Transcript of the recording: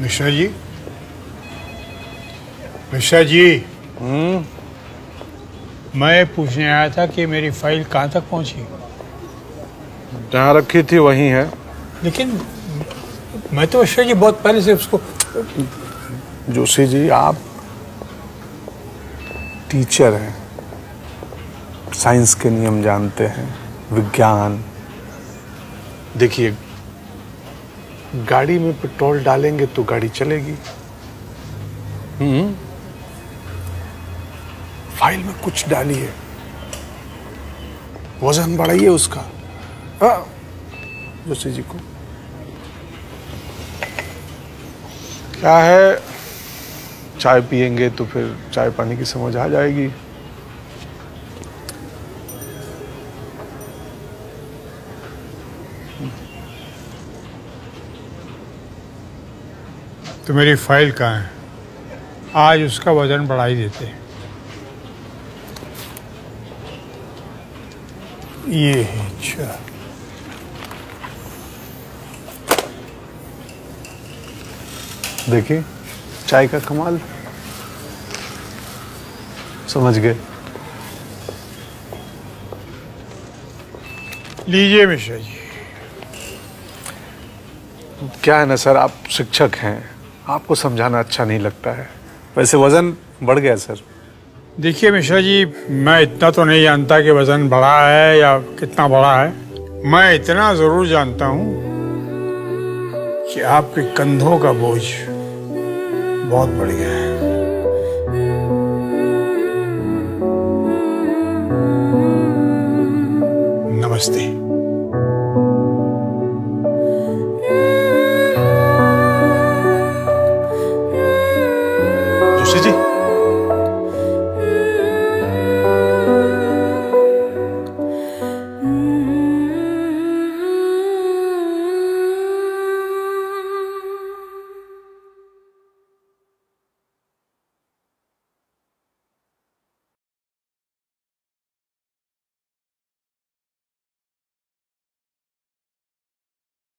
मिश्रा जी। मिश्रा जी। मैं पूछने आया था कि मेरी फ़ाइल कहाँ तक पहुँची? जहाँ रखी थी वहीं है। लेकिन मैं तो मिश्रा जी बहुत पहले से उसको जोशी जी आप टीचर हैं। साइंस के नियम जानते हैं विज्ञान। देखिए गाड़ी में पेट्रोल डालेंगे तो गाड़ी चलेगी। हम्म। फ़ाइल में कुछ डालिए। वज़न बढ़ाइए उसका। हाँ, जोशी जी को। क्या है? चाय पियेंगे तो फिर चाय पानी की समझ आ जाएगी। तो मेरी फ़ाइल कहाँ है? आज उसका वज़न बढ़ा ही देते ये अच्छा। देखिए, चाय का कमाल। समझ गए। लीजिए मिश्रा जी। क्या है ना सर, आप शिक्षक हैं। आपको समझाना अच्छा नहीं लगता है। वैसे वज़न बढ़ गया, सर। देखिए, मिश्रा जी, मैं इतना तो नहीं जानता कि वज़न बढ़ा है या कितना बढ़ा है। मैं इतना ज़रूर जानता हूँ कि आपके कंधों का बोझ बहुत बढ़ गया है। नमस्ते।